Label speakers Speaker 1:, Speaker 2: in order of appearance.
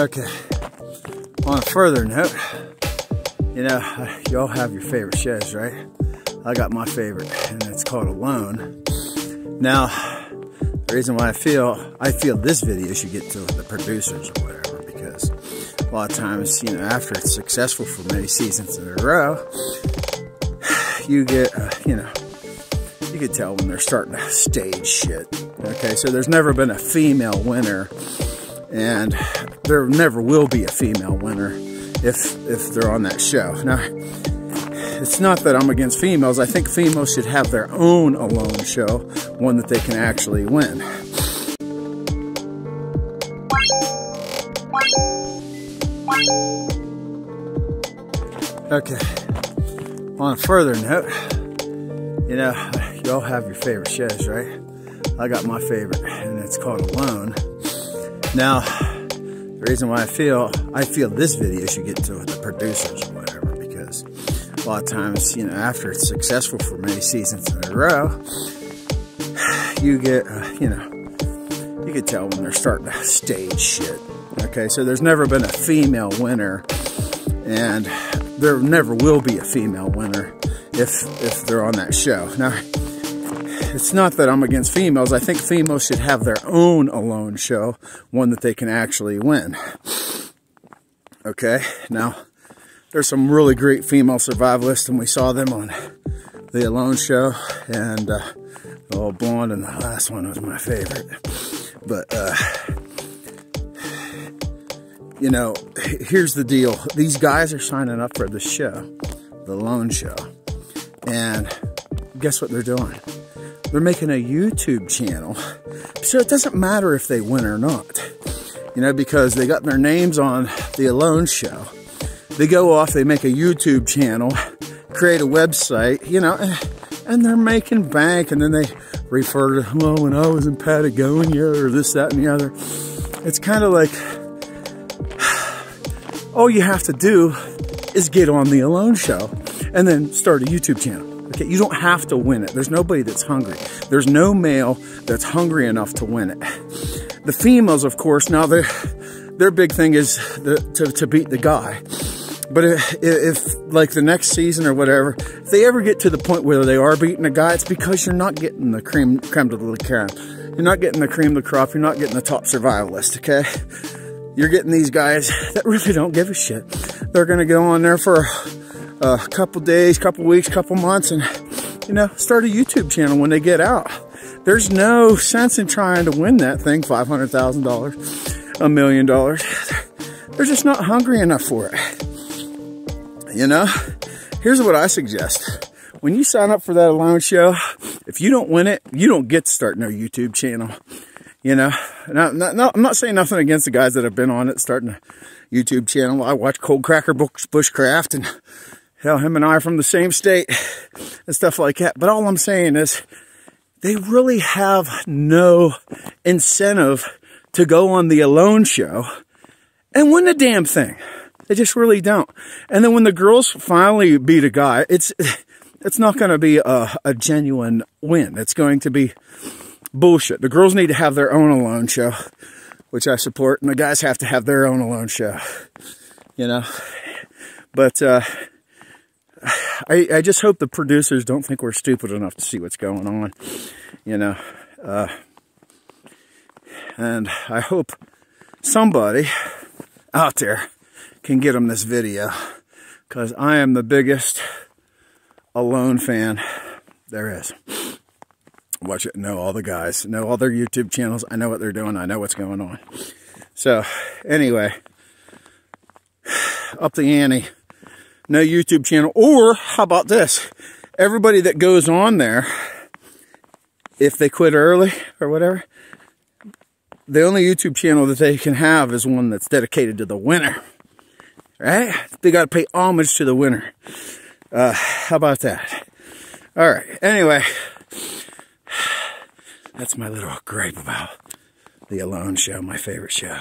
Speaker 1: Okay. On a further note, you know, y'all have your favorite shows, right? I got my favorite, and it's called Alone. Now, the reason why I feel I feel this video should get to the producers or whatever, because a lot of times, you know, after it's successful for many seasons in a row, you get, uh, you know, you can tell when they're starting to stage shit. Okay, so there's never been a female winner, and there never will be a female winner if if they're on that show. Now, it's not that I'm against females. I think females should have their own alone show, one that they can actually win. Okay. On a further note, you know, y'all have your favorite shows, right? I got my favorite, and it's called Alone. Now, the reason why I feel I feel this video should get to the producers or whatever, because a lot of times, you know, after it's successful for many seasons in a row, you get, uh, you know, you can tell when they're starting to stage shit. Okay, so there's never been a female winner, and there never will be a female winner if if they're on that show. Now, it's not that I'm against females. I think females should have their own alone show, one that they can actually win. Okay, now there's some really great female survivalists, and we saw them on the Alone show, and uh, the blonde, and the last one was my favorite. But uh, you know, here's the deal: these guys are signing up for the show, the Alone show, and guess what they're doing? They're making a YouTube channel. So it doesn't matter if they win or not. You know, because they got their names on the Alone Show. They go off, they make a YouTube channel, create a website, you know, and they're making bank. And then they refer to, well, when I was in Patagonia or this, that, and the other. It's kind of like all you have to do is get on the Alone Show and then start a YouTube channel. Okay, you don't have to win it. There's nobody that's hungry. There's no male that's hungry enough to win it. The females, of course, now their their big thing is the, to, to beat the guy. But if, if, like the next season or whatever, if they ever get to the point where they are beating a guy, it's because you're not getting the cream creme de la creme. You're not getting the cream of the crop. You're not getting the top survivalist, okay? You're getting these guys that really don't give a shit. They're going to go on there for a couple days, couple weeks, couple months, and you know, start a YouTube channel when they get out. There's no sense in trying to win that thing, five hundred thousand dollars, a million dollars. They're just not hungry enough for it. You know, here's what I suggest: when you sign up for that alone show, if you don't win it, you don't get to start no YouTube channel. You know, not, not, not, I'm not saying nothing against the guys that have been on it, starting a YouTube channel. I watch Coalcracker Books Bushcraft and hell, him and I are from the same state and stuff like that. But all I'm saying is they really have no incentive to go on the alone show and win the damn thing. They just really don't. And then when the girls finally beat a guy, it's it's not going to be a, a genuine win. It's going to be bullshit. The girls need to have their own alone show, which I support, and the guys have to have their own alone show. You know, but uh, I, I just hope the producers don't think we're stupid enough to see what's going on, you know. Uh, and I hope somebody out there can get them this video because I am the biggest alone fan there is. Watch it, know all the guys, know all their YouTube channels. I know what they're doing. I know what's going on. So, anyway, up the ante no YouTube channel. Or how about this? Everybody that goes on there, if they quit early or whatever, the only YouTube channel that they can have is one that's dedicated to the winner. Right? They got to pay homage to the winner. Uh, how about that? All right. Anyway, that's my little gripe about the Alone Show, my favorite show.